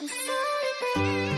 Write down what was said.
I'm sorry, babe.